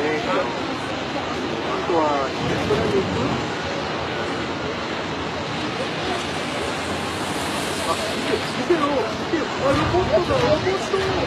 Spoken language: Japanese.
あとは、に行くあ、見て、見てよ、見てよ、あ、ロボットだ、ロボット